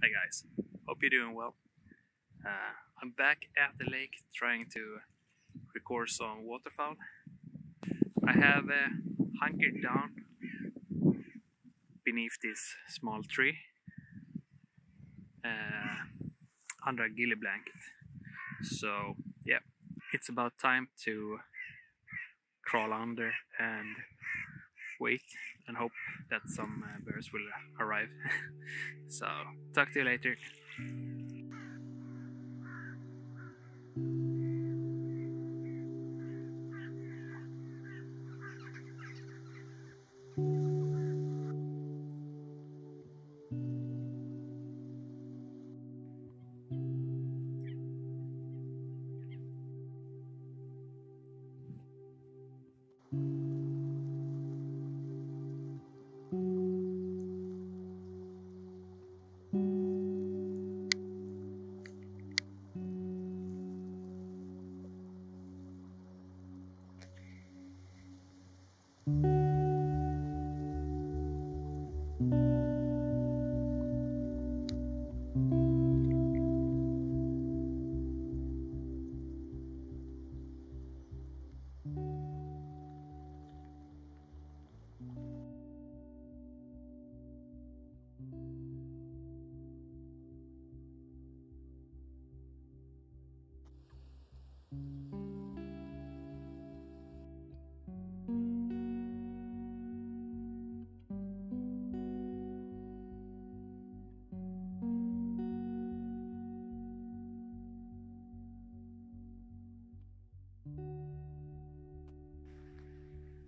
Hi guys, hope you're doing well. Uh, I'm back at the lake trying to record some waterfowl. I have uh, hunkered down beneath this small tree uh, under a ghillie blanket. So yeah, it's about time to crawl under and wait and hope that some uh, bears will arrive. so, talk to you later.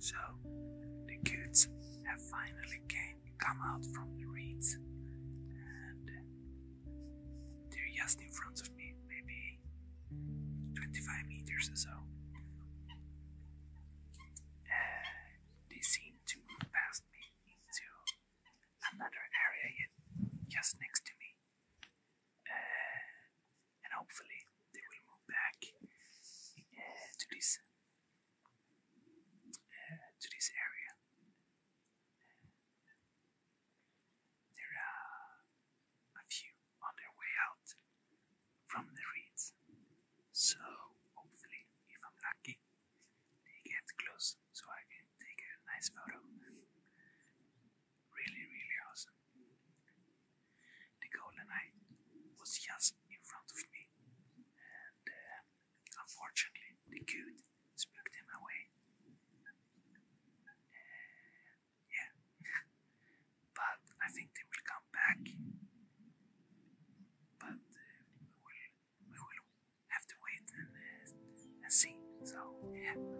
So, the coots have finally came, come out from the reeds, and they're just in front of me, maybe 25 meters or so. Uh, they seem to move past me into another area yet, just next to me, uh, and hopefully they will move back uh, to this uh, to this area. There are a few on their way out from the reeds, so hopefully, if I'm lucky, they get close so I can take a nice photo. Really, really awesome. The golden eye was just in front of me, and uh, unfortunately, the coot spooked him away. Yeah. but I think they will come back. But uh, we will have to wait and, uh, and see. So yeah.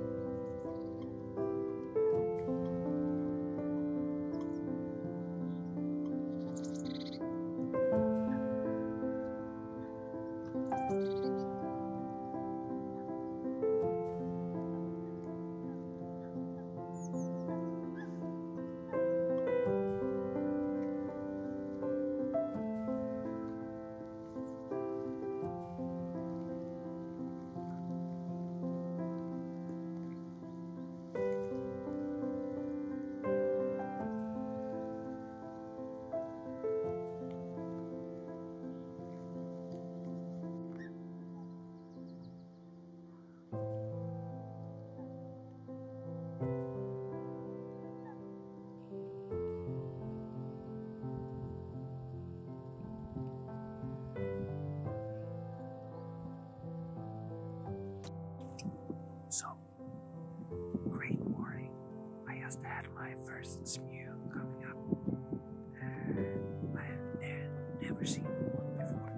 first smew coming up. I had never seen one before.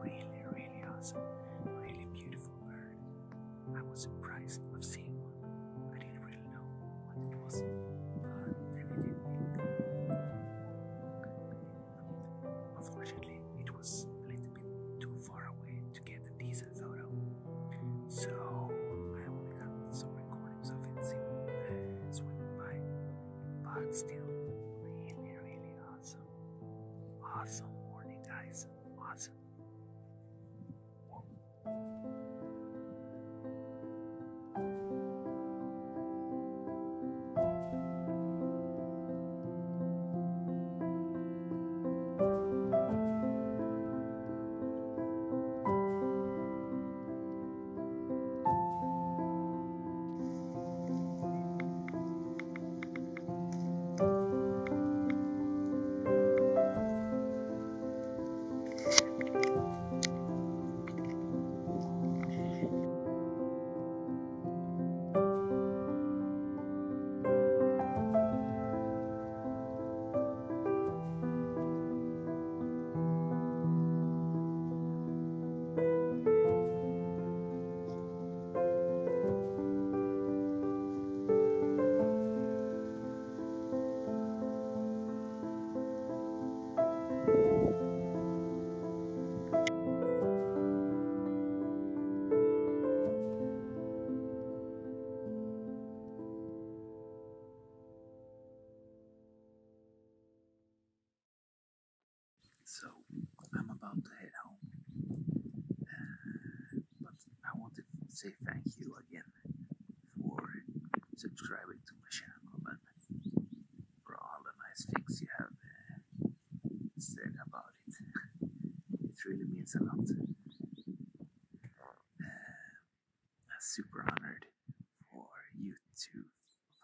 Really, really awesome. Really beautiful bird. I was surprised of seeing one. I didn't really know what it was. Say thank you again for subscribing to my channel and for all the nice things you have uh, said about it. It really means a lot. Uh, I'm super honored for you to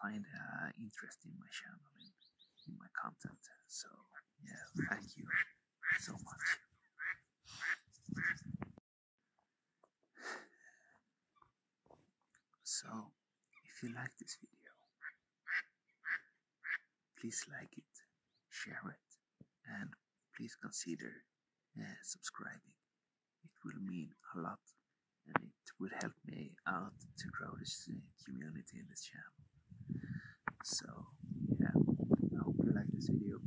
find uh, interest in my channel and in my content. So, yeah, thank you so much. So, if you like this video, please like it, share it, and please consider uh, subscribing. It will mean a lot and it will help me out to grow this uh, community in this channel. So, yeah, I hope you like this video.